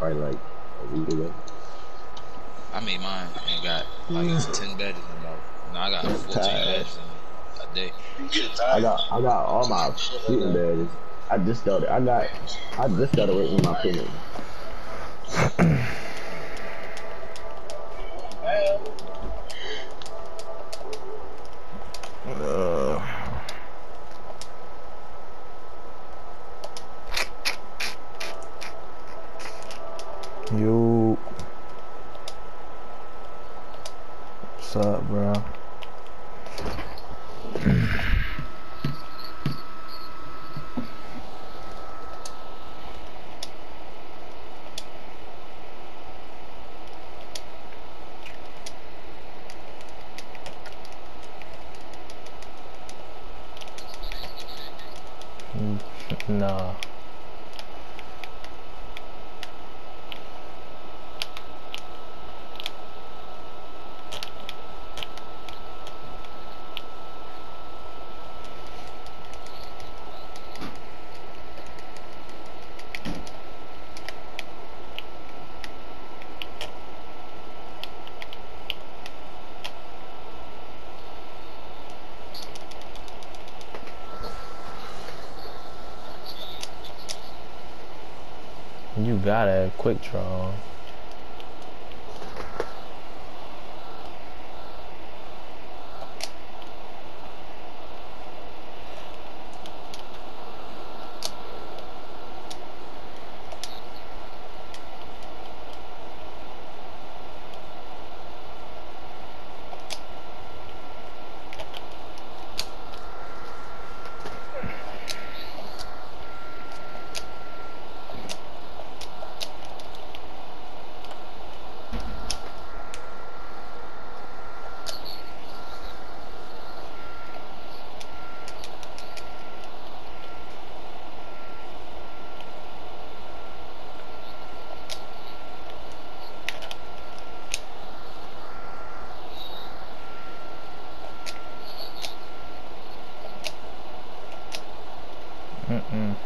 probably like a week ago. I made mine and got like mm. ten badges in about. No, I got fourteen badges in a day. I got I got all my shooting badges. I just started. I got I just started waiting my opinion. You. What's up, bro? Hmm, no. You got a quick draw. Mm-mm.